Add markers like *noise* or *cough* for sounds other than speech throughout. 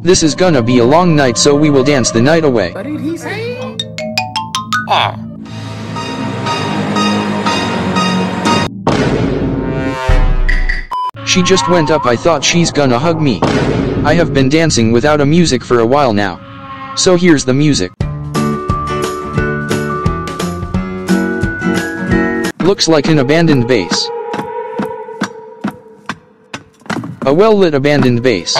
This is gonna be a long night so we will dance the night away. What did he say? Ah. She just went up I thought she's gonna hug me. I have been dancing without a music for a while now. So here's the music. Looks like an abandoned base. A well-lit abandoned base.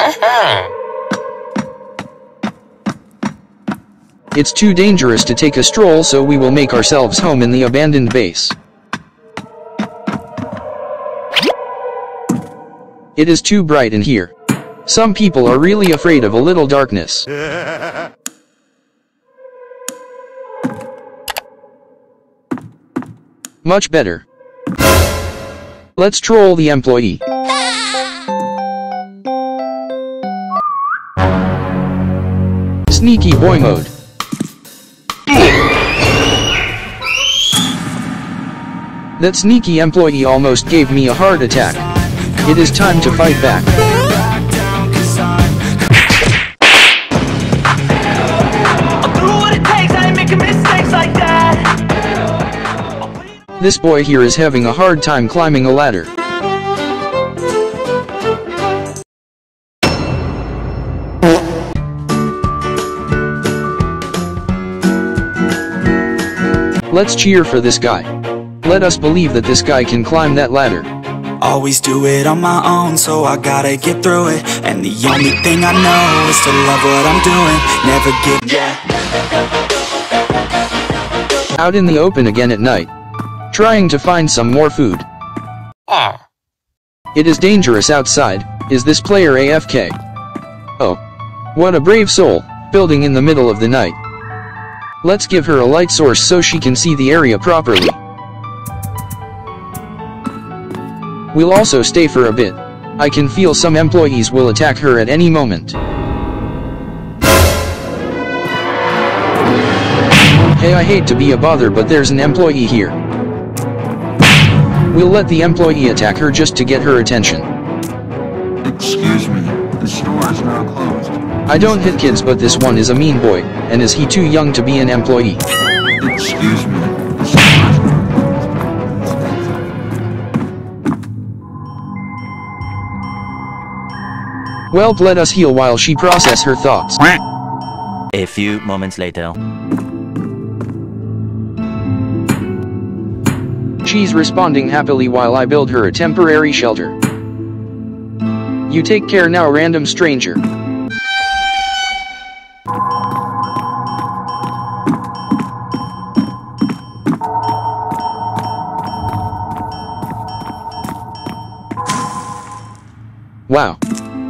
It's too dangerous to take a stroll so we will make ourselves home in the abandoned base. It is too bright in here. Some people are really afraid of a little darkness. *laughs* Much better. Let's troll the employee. Sneaky boy mode. That sneaky employee almost gave me a heart attack. It is time to fight back. This boy here is having a hard time climbing a ladder. Let's cheer for this guy. Let us believe that this guy can climb that ladder. Always do it on my own, so I gotta get through it And the only thing I know is to love what I'm doing Never give yeah. Out in the open again at night. Trying to find some more food. Ah It is dangerous outside, is this player AFK? Oh. What a brave soul, building in the middle of the night. Let's give her a light source so she can see the area properly. We'll also stay for a bit. I can feel some employees will attack her at any moment. Hey I hate to be a bother but there's an employee here. We'll let the employee attack her just to get her attention. Excuse me, the store is now closed. I don't hit kids but this one is a mean boy, and is he too young to be an employee? Excuse me, Well let us heal while she process her thoughts. A few moments later. She's responding happily while I build her a temporary shelter. You take care now random stranger.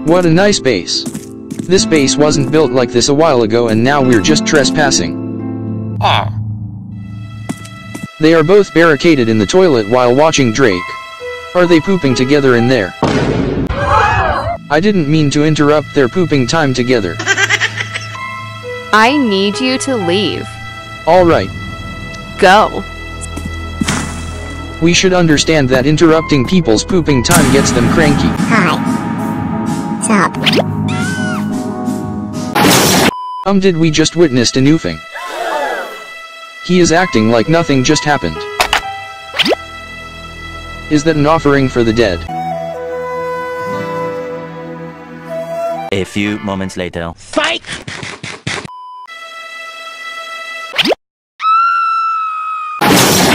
What a nice base. This base wasn't built like this a while ago and now we're just trespassing. Ah. They are both barricaded in the toilet while watching Drake. Are they pooping together in there? *laughs* I didn't mean to interrupt their pooping time together. *laughs* I need you to leave. Alright, Go. we should understand that interrupting people's pooping time gets them cranky. Stop. Um did we just witnessed a new thing? He is acting like nothing just happened. Is that an offering for the dead? A few moments later. Fight!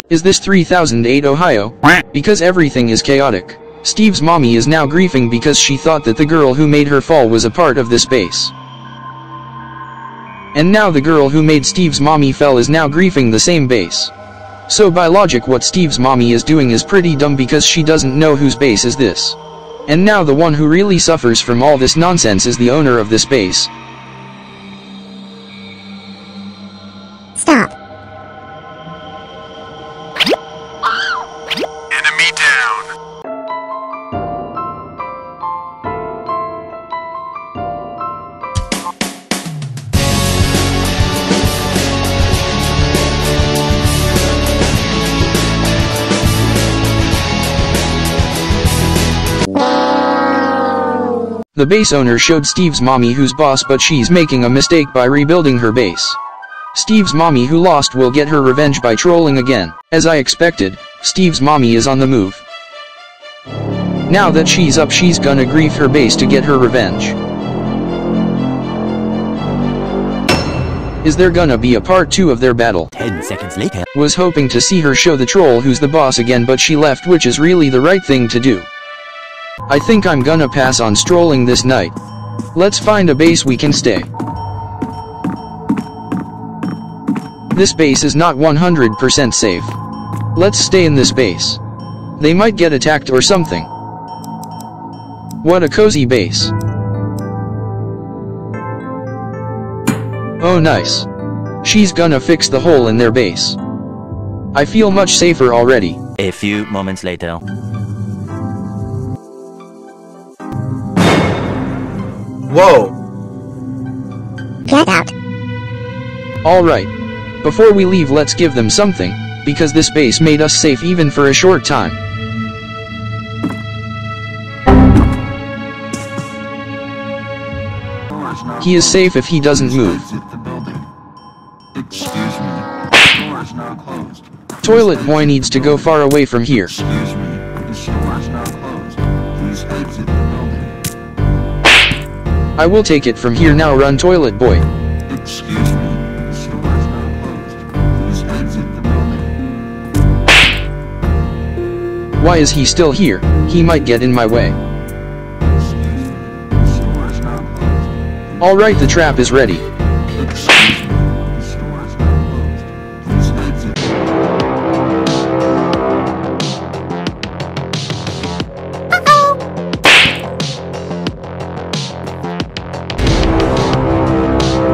Is this 3008 Ohio? Because everything is chaotic. Steve's mommy is now grieving because she thought that the girl who made her fall was a part of this base. And now the girl who made Steve's mommy fell is now griefing the same base. So by logic what Steve's mommy is doing is pretty dumb because she doesn't know whose base is this. And now the one who really suffers from all this nonsense is the owner of this base. Stop. The base owner showed Steve's mommy who's boss but she's making a mistake by rebuilding her base. Steve's mommy who lost will get her revenge by trolling again. As I expected, Steve's mommy is on the move. Now that she's up she's gonna grief her base to get her revenge. Is there gonna be a part 2 of their battle? 10 seconds later. Was hoping to see her show the troll who's the boss again but she left which is really the right thing to do. I think I'm gonna pass on strolling this night. Let's find a base we can stay. This base is not 100% safe. Let's stay in this base. They might get attacked or something. What a cozy base. Oh nice. She's gonna fix the hole in their base. I feel much safer already. A few moments later. Whoa! Get out. Alright. Before we leave let's give them something, because this base made us safe even for a short time. He is safe if he doesn't move. The building. Excuse me. The is now closed. Toilet boy needs to go far away from here. I will take it from here now run toilet boy. Excuse me. The store is now closed. Please exit the building. Why is he still here? He might get in my way. Excuse me. The store is now closed. Alright the trap is ready.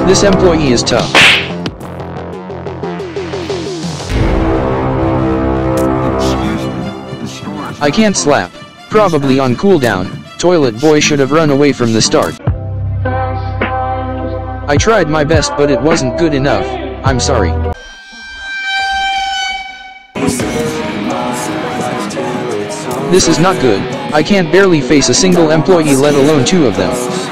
This employee is tough. Excuse me. The store is I can't slap. Probably on cooldown. Toilet boy should have run away from the start. I tried my best but it wasn't good enough. I'm sorry. This is not good. I can't barely face a single employee let alone two of them.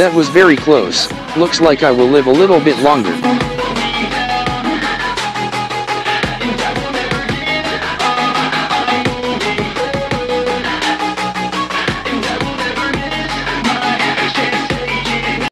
That was very close. Looks like I will live a little bit longer.